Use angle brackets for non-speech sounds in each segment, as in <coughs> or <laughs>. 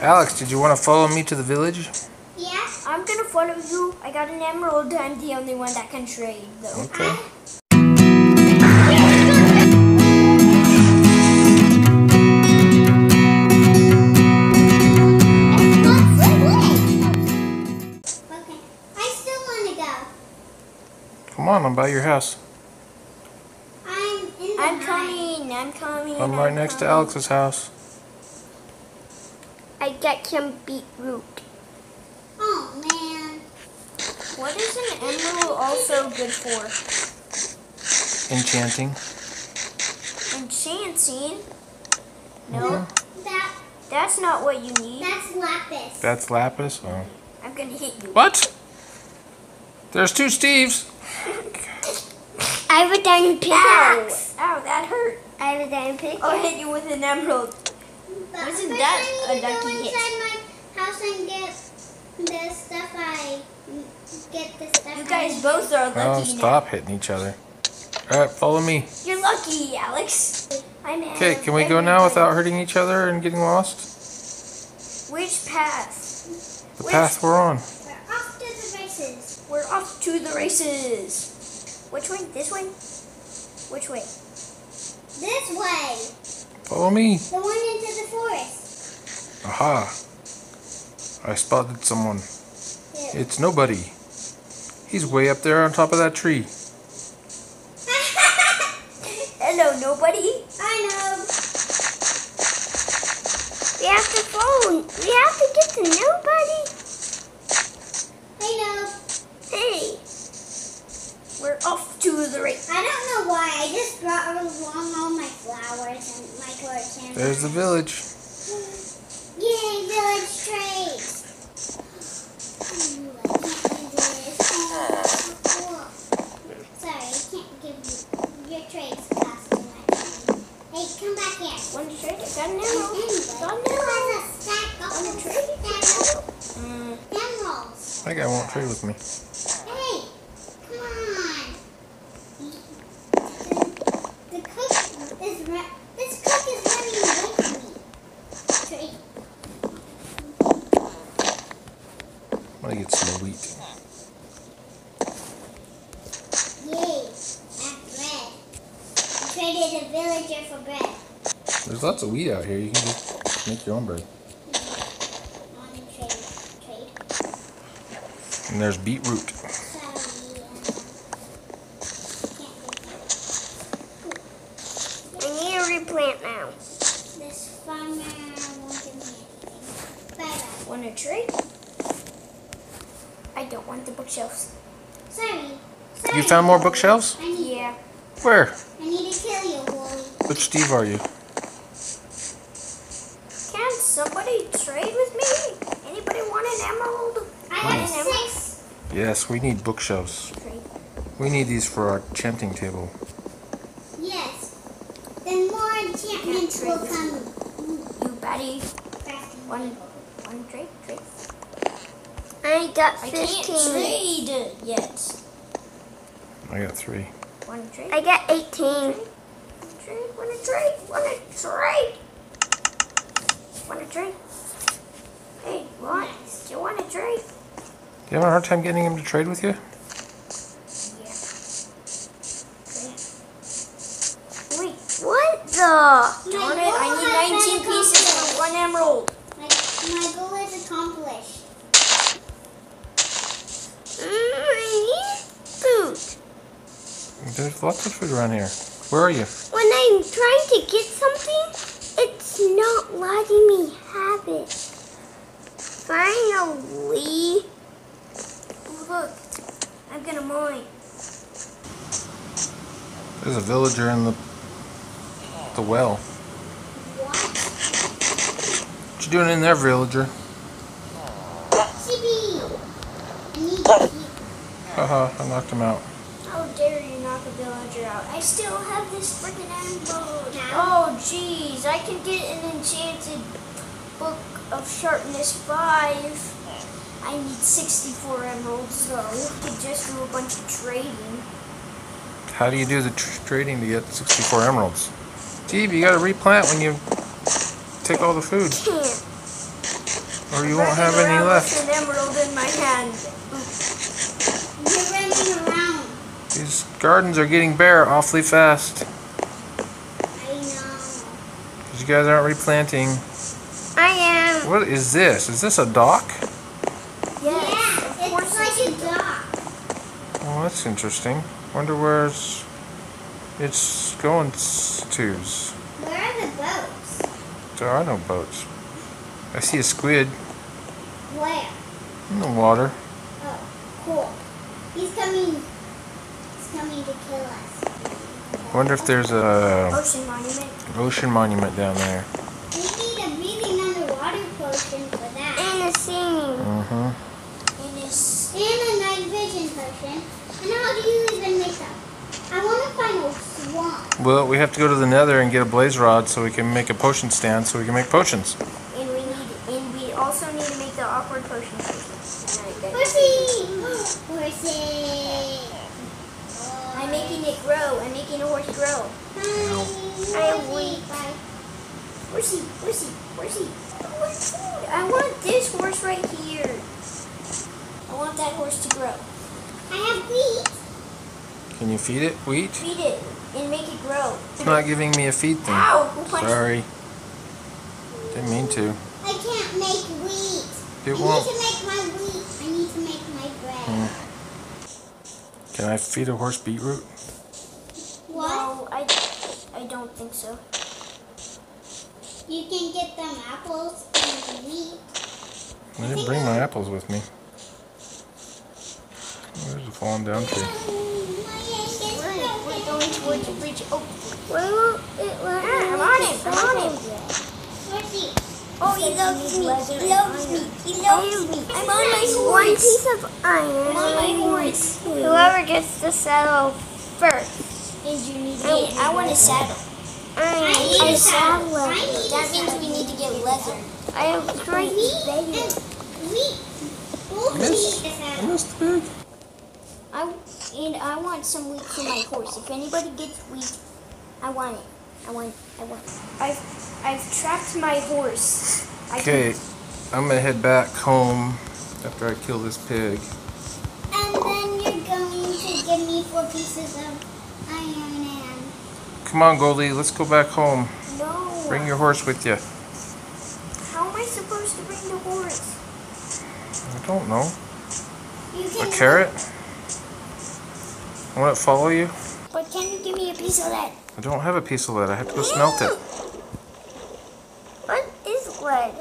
Alex, did you want to follow me to the village? Yeah. I'm gonna follow you. I got an emerald. I'm the only one that can trade, though. Okay. Okay. I still want to go. Come on, I'm by your house. I'm in the I'm hive. coming. I'm coming. I'm right next to. Alex's house. I get some beetroot. Oh man. What is an emerald also good for? Enchanting. Enchanting? No, mm-hmm. That that's not what you need. that's lapis. That's lapis. Oh. I'm gonna hit you. What? There's two Steves. I have a diamond Ow! Ow, that hurt. I have a diamond pickaxe. I'll hit you with an emerald. But Isn't that I need a to lucky go hit? my house and get the stuff I get the stuff. You guys need. both are Oh, lucky stop hitting each other. All right, follow me. You're lucky, Alex. I'm Okay, can we go now without hurting each other and getting lost? Which path? The Which- path we're on. We're off to the races. We're off to the races. Which way? This way? Which way? This way. Follow me. The one into the forest. Aha. I spotted someone. Yeah. It's nobody. He's way up there on top of that tree. <laughs> Hello, nobody. I know. We have to phone. We have to get to nobody. I know. Hey. We're off to the race. I don't know why. I just brought along all my flowers and my torch and There's the village. Yay, village trades. Ooh, I can't do this. Oh, cool. Sorry, I can't give you your trades cost too much. Hey, come back here. Want to trade? I got an Anyway, emerald. Got an who emerald. has a stack of Want to trade? stack Mm. of emeralds? That guy won't trade with me. Hey, come on. The, the cook is this cook is running away from me. Trade. I'm gonna get some wheat. Yay, bread. I traded a villager for bread. There's lots of wheat out here. You can just make your own bread. I want to trade. Trade. And there's beetroot. Sorry, can't do that. I need to replant now. This farmer won't give me anything. Bye bye. Want a tree? I don't want the bookshelves. Sorry. Sorry. You found more bookshelves? I need, Yeah. Where? I need to kill you, Wooly. Which Steve are you? Can somebody trade with me? Anybody want an emerald? I have Want an emerald? six. Yes, we need bookshelves. We need these for our chanting table. Yes. Then more enchantments will come. You batty. Crafting One, one trade, trade. I got 15. I 15. can't trade yet. I got three. One trade. I got 18. Trade. Want to trade? Want to trade? Want to trade? Hey, what? Do you want to trade? You having a hard time getting him to trade with you? Yeah. Wait, what the? Darn it! I need 19 pieces for one emerald. My, my goal is accomplished. Mm, I need food. There's lots of food around here. Where are you? When I'm trying to get something, it's not letting me have it. Finally. Look, I'm gonna mine. There's a villager in the the well. What? What you doing in there, villager? CB! I need. Haha, I knocked him out. How dare you knock a villager out? I still have this freaking emerald. Now? Oh, jeez. I can get an enchanted book of sharpness 5. I need 64 emeralds, though, could just do a bunch of trading. How do you do the tr- trading to get 64 emeralds? Steve, you gotta replant when you take all the food. <laughs> Can't. Or you won't have any Around left. with An emerald in my hand. You're running around. These gardens are getting bare awfully fast. I know. 'cause you guys aren't replanting. I am. What is this? Is this a dock? Yes. Yeah, of course it's like a dock. Oh, that's interesting. Wonder where's it's going s- to's. Where are the boats? There are no boats. I see a squid Where? in the water. Oh, cool. He's coming. He's coming to kill us. Wonder if there's a Ocean monument. ocean monument down there. We need a breathing underwater potion for that. And a singing. Mm-hmm. And it's And a night vision potion. And how do you even make that? I want to find a swamp. Well, we have to go to the nether and get a blaze rod so we can make a potion stand so we can make potions. and we need and we also need to make the awkward potion. Alright, Horsey! Horsey! I'm making it grow. I'm making a horse grow. Hi. I am Horsey. weak. Bye. Horsey, horsey, horsey. I. I want this horse right here. I want that horse to grow. I have wheat. Can you feed it wheat? Feed it and make it grow. It's not giving me a feed thing. Ow! Who punched me? Sorry. Didn't mean to. I can't make wheat. It I won't. need to make my wheat. I need to make my bread. Hmm. Can I feed a horse beetroot? What? No, I, I don't think so. You can get them apples and wheat. I didn't bring my apples with me. There's a fallen down tree. We're, we're going towards the bridge. Oh, Where will it let ah, me I'm on make it. a I'm on it. Horsey. Oh, he loves me. He loves me. He loves me. I'm on my One piece of iron. I'm on my horse. Whoever gets the saddle first. And you need me. I want a saddle. I I need I a saddle. saddle. I need That means we need to get leather. I have great Wheat and baby. wheat. Both Miss? need a I saddle. missed the pig. I and I want some wheat for my horse. If anybody gets wheat, I want it. I want. I want. It. I've I've trapped my horse. Okay, I'm gonna head back home after I kill this pig. And then you're going to give me four pieces of iron and Come on, Goldy, let's go back home. No. Bring your horse with you. How am I supposed to bring the horse? I don't know. you A carrot? Won't it follow you? But can you give me a piece of that? I don't have a piece of lead. I have to go smelt it. What is lead?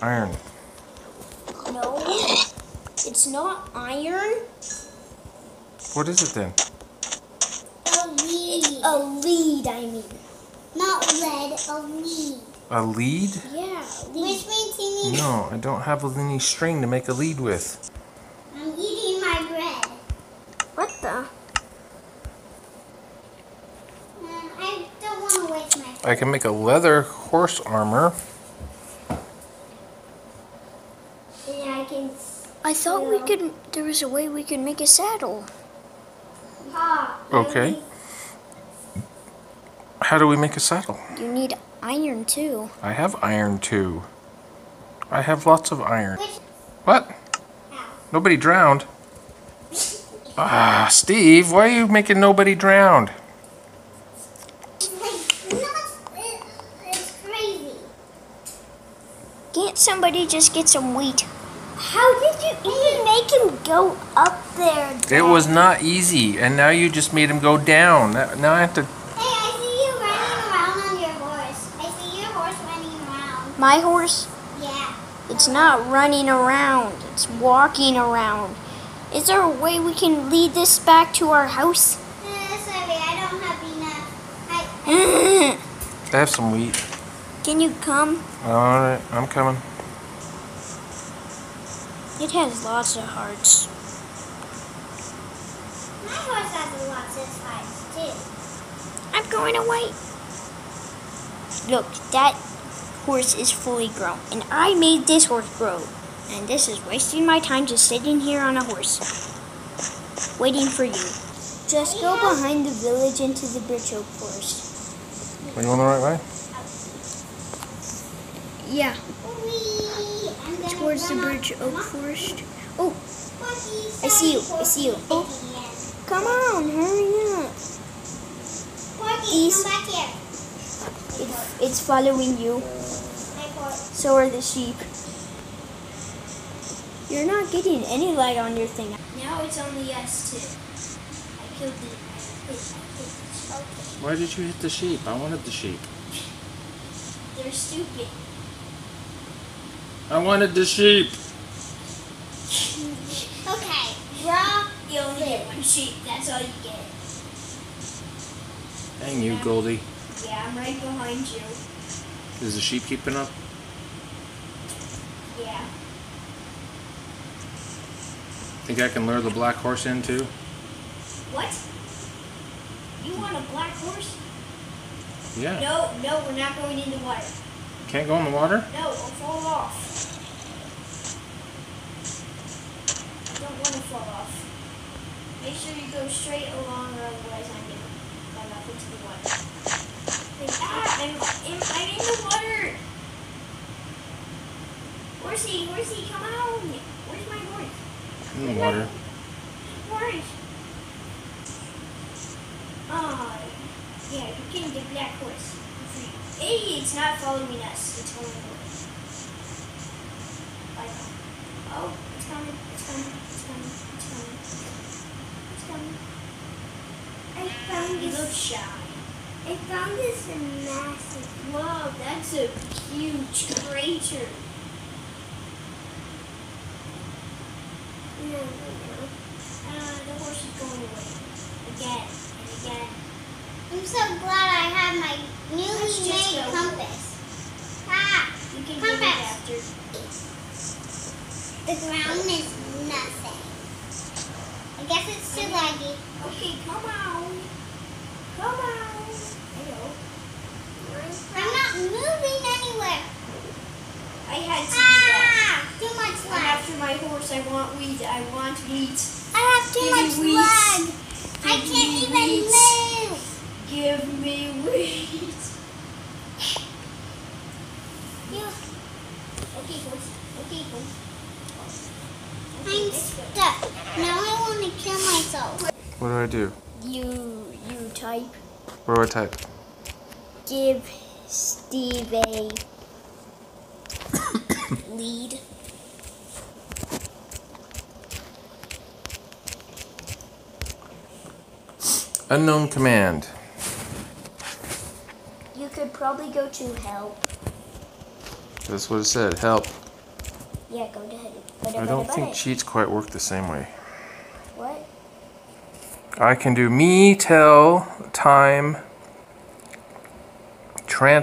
Iron. No. It's not iron. What is it then? a lead. A lead, I mean. Not lead, a lead. A lead? Yeah. Which means he needs. No, I don't have any string to make a lead with. I'm eating my bread. What the? Uh, I don't want to waste my. I can make a leather horse armor. And I can. I thought we could. There was a way we could make a saddle. Okay. How do we make a saddle? You need iron too. I have iron too. I have lots of iron. What? Nobody drowned. Ah, Steve, why are you making nobody drowned? Like, not. It, it's crazy. Can't somebody just get some wheat? How did you even make him go up there? It was not easy, and now you just made him go down. Now now I have to. Hey, I see you running around on your horse. I see your horse running around. My horse? Yeah. It's not running around. It's walking around. Is there a way we can lead this back to our house? Uh, sorry, I don't have enough. I, <laughs> I have some wheat. Can you come? All right, I'm coming. It has lots of hearts. my horse has a lot of size too. I'm going away. Look, that horse is fully grown, and I made this horse grow. And this is wasting my time just sitting here on a horse, waiting for you. Just go behind the village into the birch oak forest. Are you going the right way? Yeah. Whee! I'm gonna Towards the run Birch. Oak oh, Forest. Oh, I see you, I see you. Oh. come on, hurry up. Porky, East. come back here. It, it's following you. So are the sheep. You're not getting any light on your thing. Now it's only us two. I killed the. I hit, the okay. Why did you hit the sheep? I wanted the sheep. They're stupid. I wanted the sheep. Okay, draw. You only get one sheep. That's all you get. Dang you, Goldy. Yeah, I'm right behind you. Is the sheep keeping up? Yeah. Think I can lure the black horse in too? What? You want a black horse? Yeah. No, no, we're not going in the water. Can't go in the water? No, I'll fall off. I don't want to fall off. Make sure you go straight along, or otherwise I'm gonna run off into the water. Like, ah, I'm, I'm, I'm in the water. Horsey, horsey, come on! Where's my horse? In the water. Horse. Oh, yeah, you can get black horse. for free. Hey, it's not following us. It's following us. Bye. Oh, it's coming. It's coming. It's coming. It's coming. It's coming. I found He looks shy. I found this massive. Whoa, that's a huge crater. No, no, no. Uh, the horse is going away. Again and again. I'm so glad I have my newly made compass. Ah, You can Compass. get it after. the ground is nothing. I guess it's too laggy. Okay, come on. Come on. Hello. I'm not moving anywhere. I had to do that. Ah, too much I'm lag. after my horse. I want wheat. I want wheat. I have too Give much wheat. lag. I can't even wheat. move. Give me wheat. You, Okay, horse. Okay, horse. Okay, I'm let's stuck. Now I want to kill myself. What do I do? You you type What do I type? give Steve a <coughs> lead. Unknown command. You could probably go to help. That's what it said. Help. Yeah, go to help. I don't think cheats quite work the same way. What? I can do me tell time transfer.